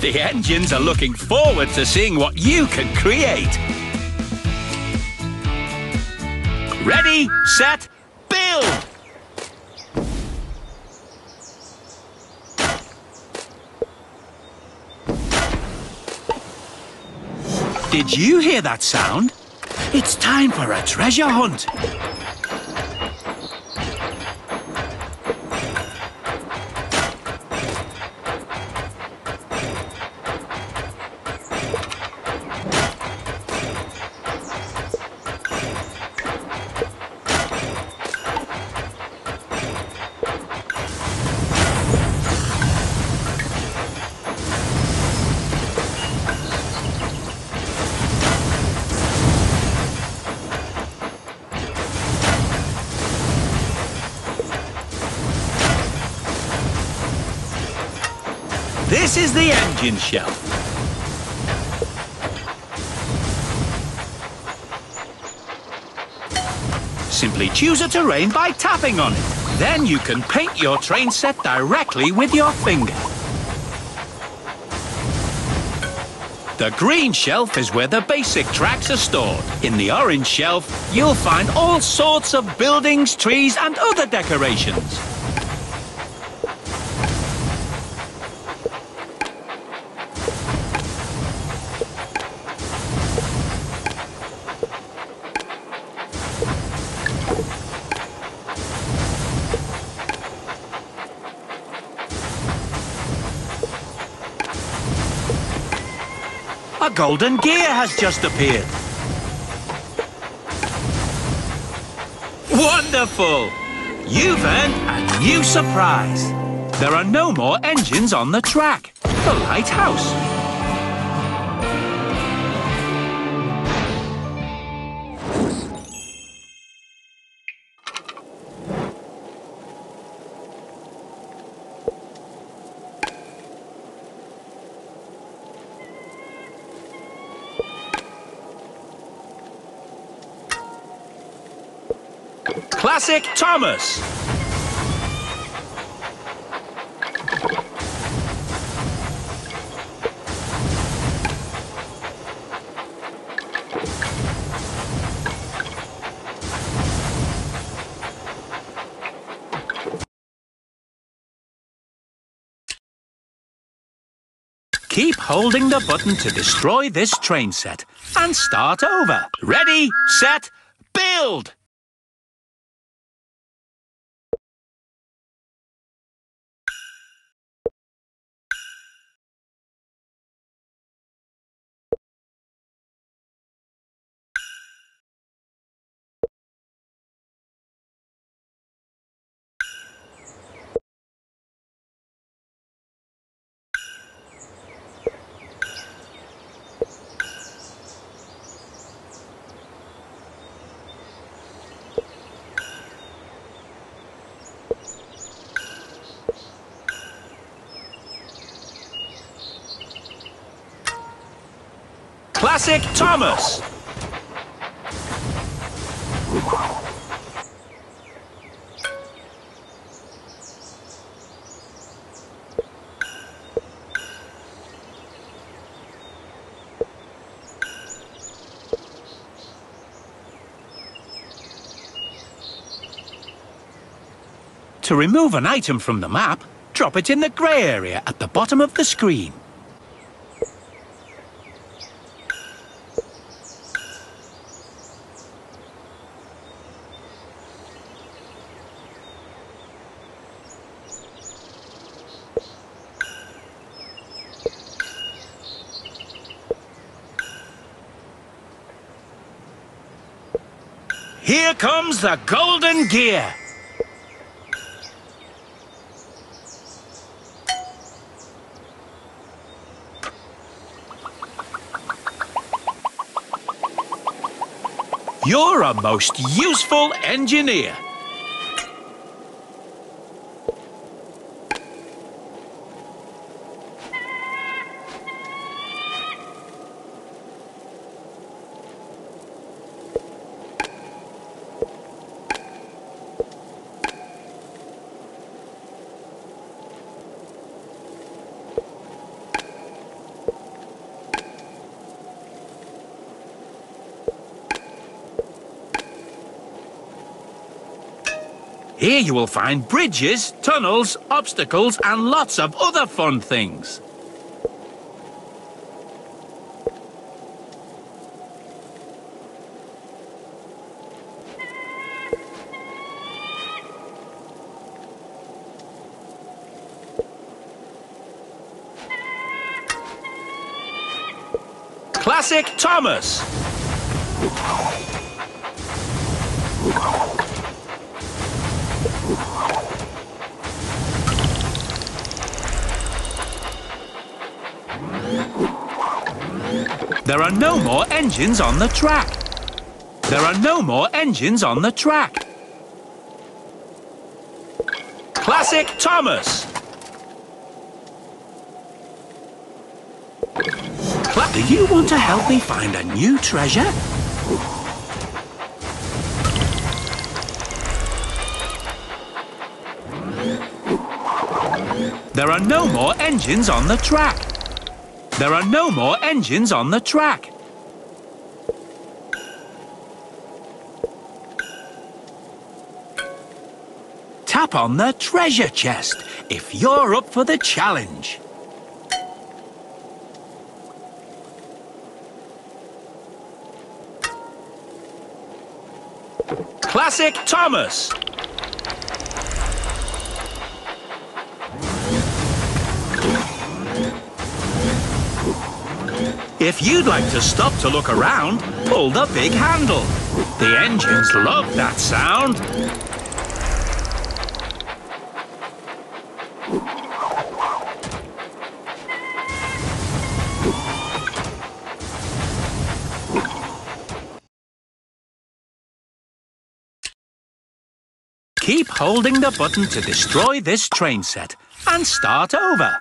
The engines are looking forward to seeing what you can create. Ready, set, build! Did you hear that sound? It's time for a treasure hunt. This is the engine shelf. Simply choose a terrain by tapping on it. Then you can paint your train set directly with your finger. The green shelf is where the basic tracks are stored. In the orange shelf, you'll find all sorts of buildings, trees and other decorations. Golden gear has just appeared. Wonderful! You've earned a new surprise. There are no more engines on the track. The lighthouse. Classic Thomas. Keep holding the button to destroy this train set and start over. Ready, set, build! Classic Thomas. To remove an item from the map, drop it in the grey area at the bottom of the screen. Here comes the golden gear. You're a most useful engineer. Here you will find bridges, tunnels, obstacles and lots of other fun things. Classic Thomas. There are no more engines on the track. There are no more engines on the track. Classic Thomas. Cla Do you want to help me find a new treasure? There are no more engines on the track. There are no more engines on the track. Tap on the treasure chest if you're up for the challenge. Classic Thomas. If you'd like to stop to look around, pull the big handle. The engines love that sound. Keep holding the button to destroy this train set and start over.